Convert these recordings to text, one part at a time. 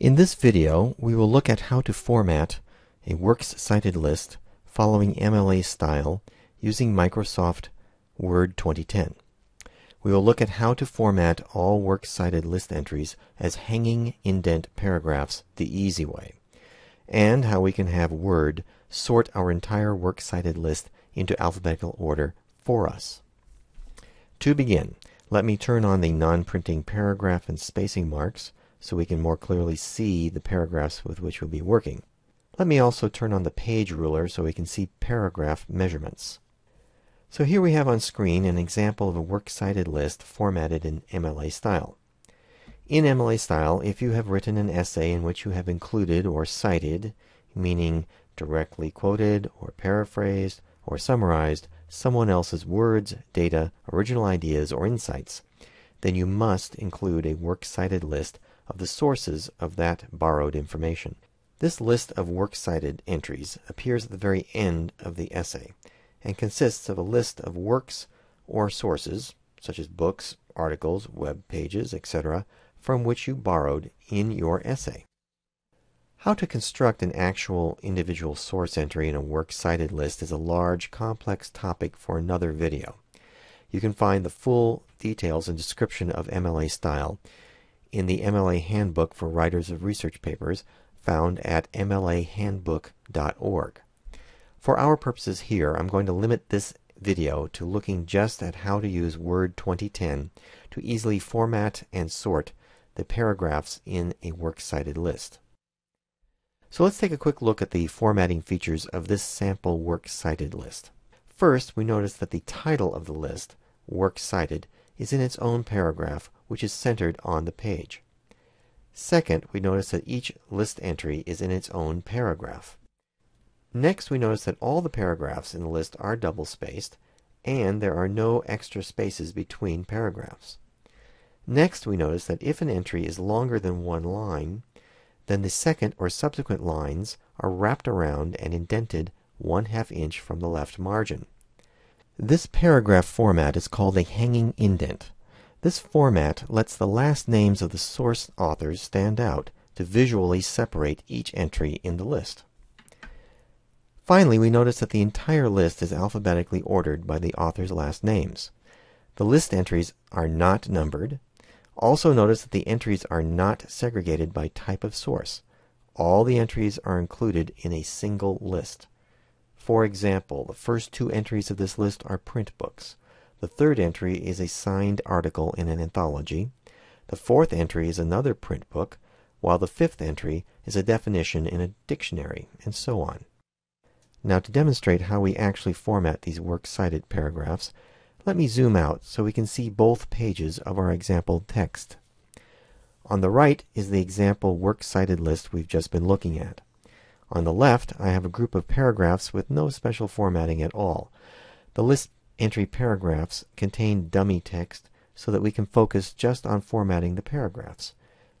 In this video, we will look at how to format a Works Cited list following MLA style using Microsoft Word 2010. We will look at how to format all Works Cited list entries as hanging indent paragraphs the easy way, and how we can have Word sort our entire Works Cited list into alphabetical order for us. To begin, let me turn on the non-printing paragraph and spacing marks so we can more clearly see the paragraphs with which we'll be working. Let me also turn on the page ruler so we can see paragraph measurements. So here we have on screen an example of a works cited list formatted in MLA style. In MLA style, if you have written an essay in which you have included or cited, meaning directly quoted or paraphrased or summarized someone else's words, data, original ideas, or insights, then you must include a works cited list of the sources of that borrowed information. This list of works cited entries appears at the very end of the essay and consists of a list of works or sources, such as books, articles, web pages, etc., from which you borrowed in your essay. How to construct an actual individual source entry in a works cited list is a large, complex topic for another video. You can find the full details and description of MLA style in the MLA Handbook for Writers of Research Papers found at mlahandbook.org. For our purposes here, I'm going to limit this video to looking just at how to use Word 2010 to easily format and sort the paragraphs in a works cited list. So let's take a quick look at the formatting features of this sample works cited list. First, we notice that the title of the list, Works Cited, is in its own paragraph, which is centered on the page. Second, we notice that each list entry is in its own paragraph. Next, we notice that all the paragraphs in the list are double-spaced, and there are no extra spaces between paragraphs. Next, we notice that if an entry is longer than one line, then the second or subsequent lines are wrapped around and indented one half inch from the left margin. This paragraph format is called a hanging indent. This format lets the last names of the source authors stand out to visually separate each entry in the list. Finally, we notice that the entire list is alphabetically ordered by the author's last names. The list entries are not numbered. Also notice that the entries are not segregated by type of source. All the entries are included in a single list. For example, the first two entries of this list are print books. The third entry is a signed article in an anthology. The fourth entry is another print book, while the fifth entry is a definition in a dictionary, and so on. Now to demonstrate how we actually format these works cited paragraphs, let me zoom out so we can see both pages of our example text. On the right is the example works cited list we've just been looking at. On the left, I have a group of paragraphs with no special formatting at all. The list entry paragraphs contain dummy text so that we can focus just on formatting the paragraphs.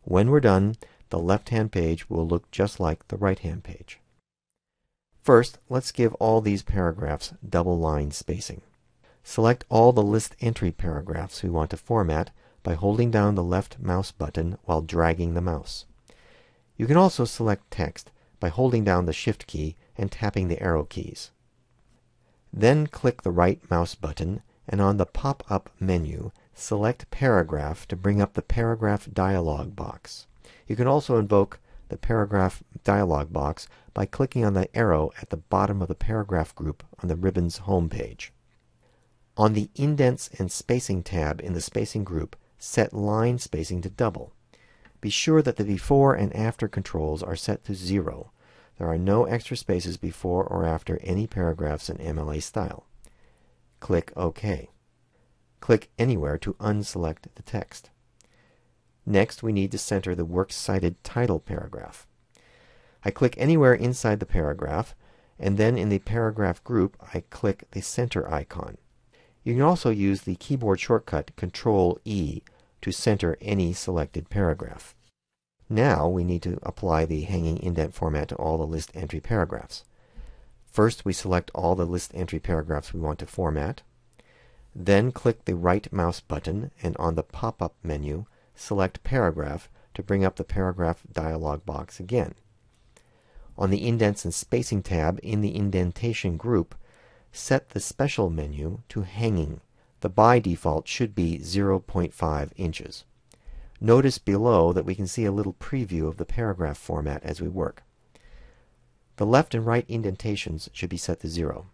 When we're done, the left-hand page will look just like the right-hand page. First, let's give all these paragraphs double line spacing. Select all the list entry paragraphs we want to format by holding down the left mouse button while dragging the mouse. You can also select text by holding down the Shift key and tapping the arrow keys. Then click the right mouse button and on the pop-up menu, select Paragraph to bring up the Paragraph dialog box. You can also invoke the Paragraph dialog box by clicking on the arrow at the bottom of the paragraph group on the ribbon's home page. On the Indents and Spacing tab in the Spacing group, set line spacing to double. Be sure that the before and after controls are set to zero. There are no extra spaces before or after any paragraphs in MLA style. Click OK. Click anywhere to unselect the text. Next, we need to center the works cited title paragraph. I click anywhere inside the paragraph, and then in the paragraph group, I click the center icon. You can also use the keyboard shortcut Control E to center any selected paragraph. Now we need to apply the hanging indent format to all the list entry paragraphs. First, we select all the list entry paragraphs we want to format. Then click the right mouse button and on the pop-up menu, select Paragraph to bring up the paragraph dialog box again. On the Indents and Spacing tab in the Indentation group, set the Special menu to Hanging. The by default should be 0.5 inches. Notice below that we can see a little preview of the paragraph format as we work. The left and right indentations should be set to 0.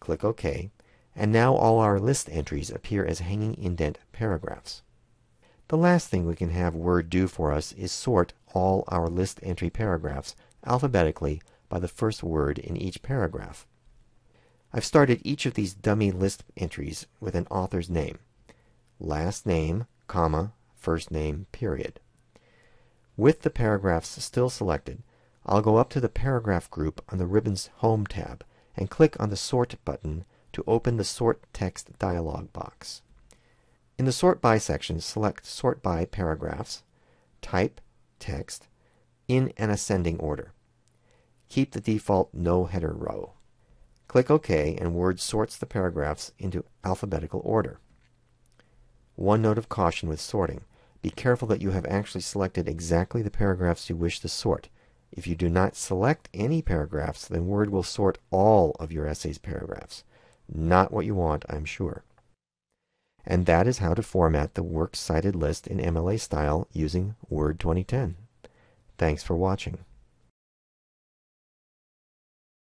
Click OK, and now all our list entries appear as hanging indent paragraphs. The last thing we can have Word do for us is sort all our list entry paragraphs alphabetically by the first word in each paragraph. I've started each of these dummy list entries with an author's name. Last name, comma, first name, period. With the paragraphs still selected, I'll go up to the paragraph group on the ribbon's Home tab and click on the Sort button to open the Sort Text dialog box. In the Sort By section, select Sort By Paragraphs, Type, Text, in an ascending order. Keep the default No Header row. Click OK and Word sorts the paragraphs into alphabetical order. One note of caution with sorting. Be careful that you have actually selected exactly the paragraphs you wish to sort. If you do not select any paragraphs, then Word will sort all of your essay's paragraphs. Not what you want, I'm sure. And that is how to format the Works Cited list in MLA style using Word 2010. Thanks for watching.